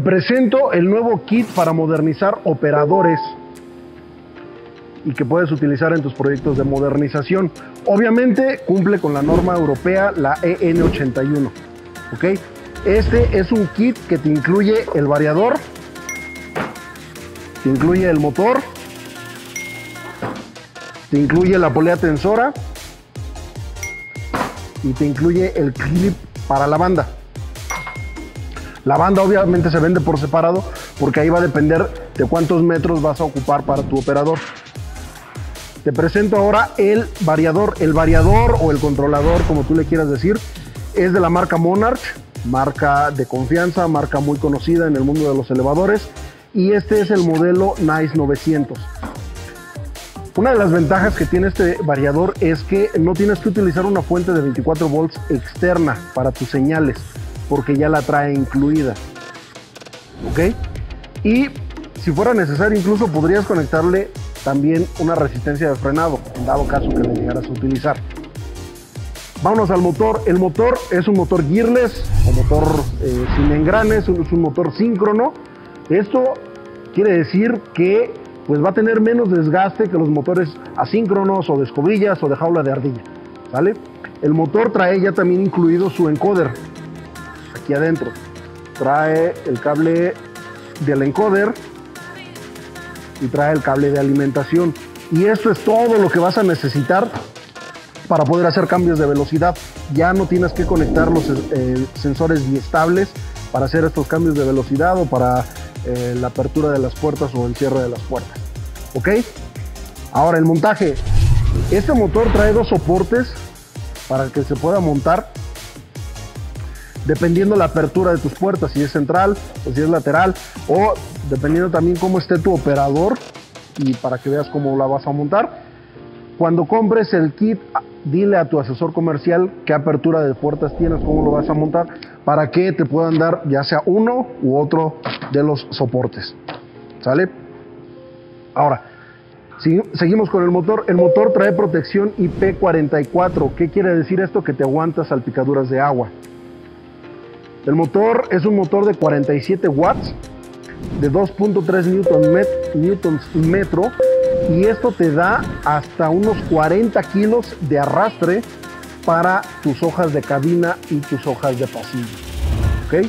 presento el nuevo kit para modernizar operadores y que puedes utilizar en tus proyectos de modernización. Obviamente cumple con la norma europea, la EN81. ¿ok? Este es un kit que te incluye el variador, te incluye el motor, te incluye la polea tensora y te incluye el clip para la banda. La banda obviamente se vende por separado porque ahí va a depender de cuántos metros vas a ocupar para tu operador. Te presento ahora el variador. El variador o el controlador, como tú le quieras decir, es de la marca Monarch, marca de confianza, marca muy conocida en el mundo de los elevadores. Y este es el modelo Nice 900. Una de las ventajas que tiene este variador es que no tienes que utilizar una fuente de 24 volts externa para tus señales, porque ya la trae incluida. ¿Ok? Y si fuera necesario, incluso podrías conectarle también una resistencia de frenado, en dado caso que le llegaras a utilizar. Vámonos al motor. El motor es un motor gearless o motor eh, sin engranes, es un motor síncrono. Esto quiere decir que pues va a tener menos desgaste que los motores asíncronos o de escobillas o de jaula de ardilla. ¿Sale? El motor trae ya también incluido su encoder aquí adentro. Trae el cable del encoder y trae el cable de alimentación. Y esto es todo lo que vas a necesitar para poder hacer cambios de velocidad. Ya no tienes que conectar los eh, sensores biestables para hacer estos cambios de velocidad o para eh, la apertura de las puertas o el cierre de las puertas. ¿Ok? Ahora el montaje. Este motor trae dos soportes para que se pueda montar dependiendo la apertura de tus puertas, si es central o si es lateral, o dependiendo también cómo esté tu operador y para que veas cómo la vas a montar. Cuando compres el kit, dile a tu asesor comercial qué apertura de puertas tienes, cómo lo vas a montar, para que te puedan dar ya sea uno u otro de los soportes. ¿Sale? Ahora, seguimos con el motor. El motor trae protección IP44. ¿Qué quiere decir esto? Que te aguanta salpicaduras de agua. El motor es un motor de 47 watts, de 2.3 newtons, metro, y esto te da hasta unos 40 kilos de arrastre para tus hojas de cabina y tus hojas de pasillo. ¿Ok?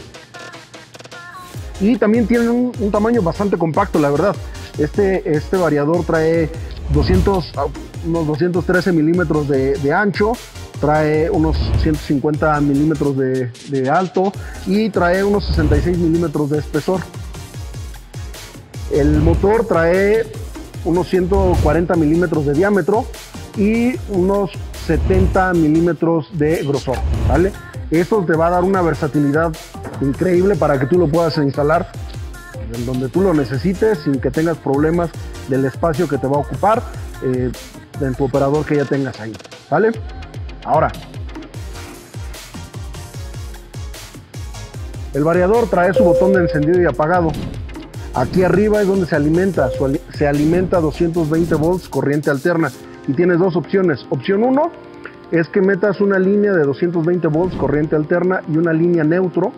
Y también tiene un, tamaño bastante compacto, la verdad. Este, este variador trae 200, unos 213 milímetros de ancho, trae unos 150 milímetros de, alto y trae unos 66 milímetros de espesor. El motor trae unos 140 milímetros de diámetro y unos 70 milímetros de grosor, ¿vale? Esto te va a dar una versatilidad increíble para que tú lo puedas instalar en donde tú lo necesites sin que tengas problemas del espacio que te va a ocupar eh, en tu operador que ya tengas ahí, ¿vale? Ahora, el variador trae su botón de encendido y apagado. Aquí arriba es donde se alimenta, se alimenta 220 volts corriente alterna y tienes dos opciones. Opción 1 es que metas una línea de 220 volts corriente alterna y una línea neutro.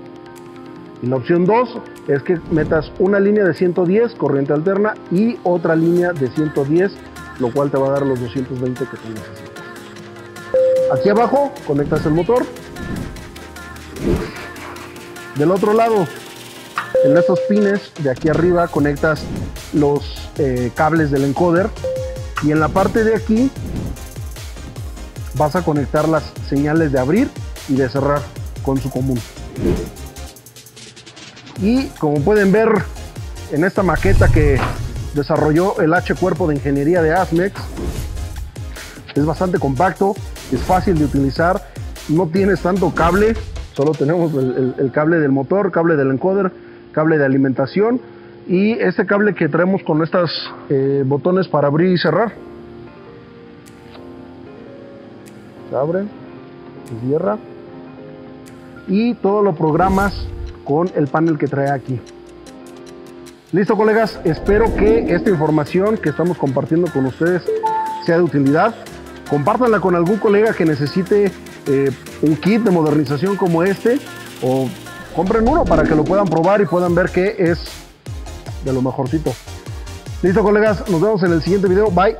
Y la opción 2 es que metas una línea de 110 corriente alterna y otra línea de 110, lo cual te va a dar los 220 que tú necesitas. Aquí abajo conectas el motor. Del otro lado, en estos pines de aquí arriba conectas los eh, cables del encoder. Y en la parte de aquí vas a conectar las señales de abrir y de cerrar con su común. Y como pueden ver en esta maqueta que desarrolló el H Cuerpo de Ingeniería de ASMEX, es bastante compacto, es fácil de utilizar, no tienes tanto cable, solo tenemos el, cable del motor, cable del encoder, cable de alimentación y este cable que traemos con estos eh, botones para abrir y cerrar. Se abre, cierra y todo lo programas con el panel que trae aquí. Listo colegas, espero que esta información que estamos compartiendo con ustedes sea de utilidad. Compártanla con algún colega que necesite eh, un kit de modernización como este o compren uno para que lo puedan probar y puedan ver que es de lo mejorcito. Listo, colegas, nos vemos en el siguiente video. Bye.